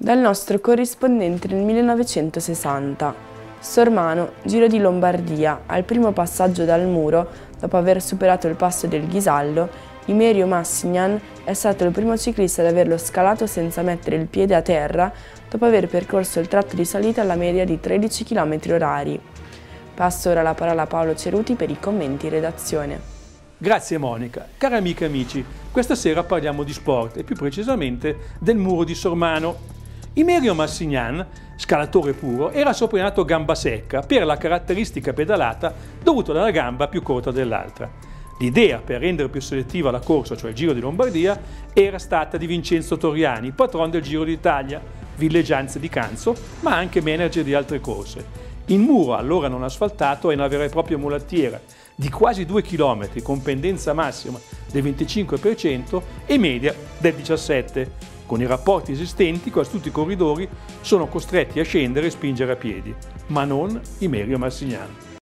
dal nostro corrispondente nel 1960. Sormano, Giro di Lombardia, al primo passaggio dal muro, dopo aver superato il passo del Ghisallo, Imerio Massignan è stato il primo ciclista ad averlo scalato senza mettere il piede a terra dopo aver percorso il tratto di salita alla media di 13 km orari. Passo ora la parola a Paolo Ceruti per i commenti in redazione. Grazie Monica. Cari amiche e amici, questa sera parliamo di sport e più precisamente del muro di Sormano. Imerio Massignan, scalatore puro, era soprannato gamba secca per la caratteristica pedalata dovuta alla gamba più corta dell'altra. L'idea per rendere più selettiva la corsa, cioè il Giro di Lombardia, era stata di Vincenzo Toriani, patron del Giro d'Italia, villeggianza di Canzo, ma anche manager di altre corse. Il muro, allora non asfaltato, è una vera e propria mulattiera di quasi 2 km con pendenza massima del 25% e media del 17%. Con i rapporti esistenti, quasi tutti i corridori sono costretti a scendere e spingere a piedi, ma non Imerio Massignan.